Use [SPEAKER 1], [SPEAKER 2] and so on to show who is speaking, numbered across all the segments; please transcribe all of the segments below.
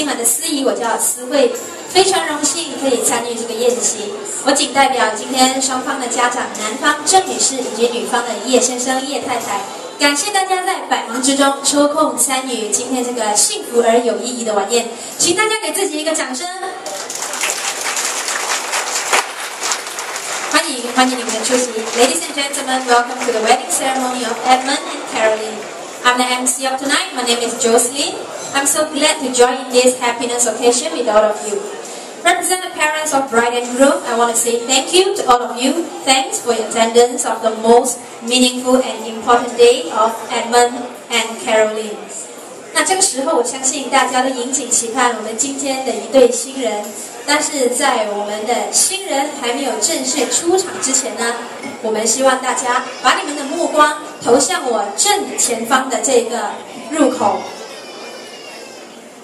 [SPEAKER 1] 今晚的司仪我叫司慧，非常荣幸可以参与这个宴席。我仅代表今天双方的家长，男方郑女士以及女方的叶先生、叶太太，感谢大家在百忙之中抽空参与今天这个幸福而有意义的晚宴，请大家给自己一个掌声。欢迎欢迎你们的出席，Ladies and gentlemen, welcome to the wedding ceremony of Edmund and Caroline. I'm the MC of tonight. My name is Jocelyn. I'm so glad to join in this happiness occasion with all of you. Represent the parents of bride and groom, I want to say thank you to all of you. Thanks for your attendance of the most meaningful and important day of Edmund and Caroline. 那这个时候，我相信大家都引颈期盼我们今天的一对新人。但是在我们的新人还没有正式出场之前呢，我们希望大家把你们的目光投向我正前方的这个入口，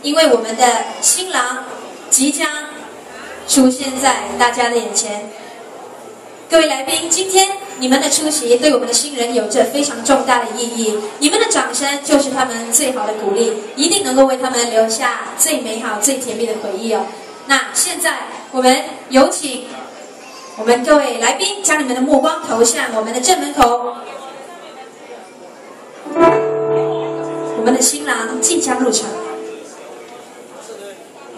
[SPEAKER 1] 因为我们的新郎即将出现在大家的眼前。各位来宾，今天你们的出席对我们的新人有着非常重大的意义，你们的掌声就是他们最好的鼓励，一定能够为他们留下最美好、最甜蜜的回忆哦。那现在我们有请我们各位来宾将你们的目光投向我们的正门口，我们的新郎即将入场。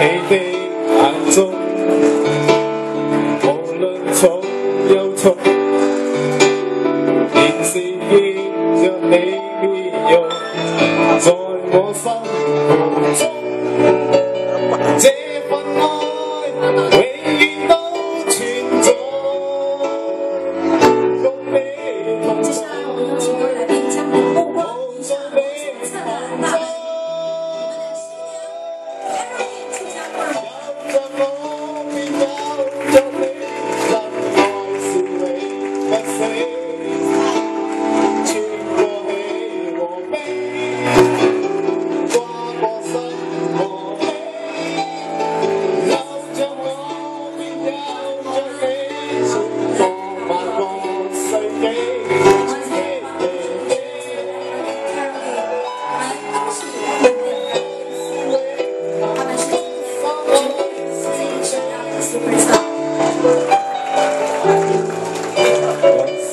[SPEAKER 2] 你？的眼中，无论重又重，仍是见着你面容，在我心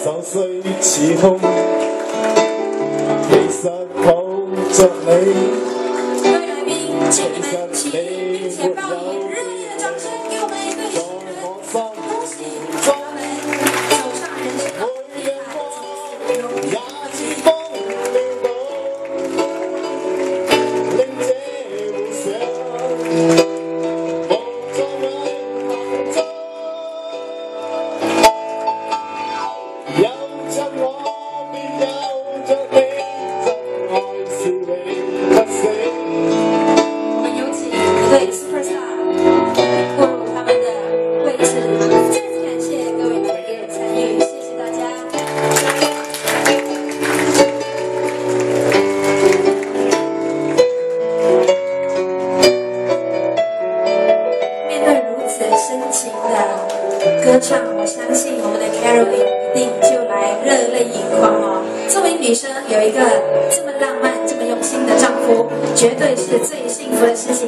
[SPEAKER 2] 手虽似空，其实抱着你。
[SPEAKER 1] 各位來賓，請你唱，我相信我们的 Caroline 一定就来热泪盈眶哦。作为女生，有一个这么浪漫、这么用心的丈夫，绝对是最幸福的事情。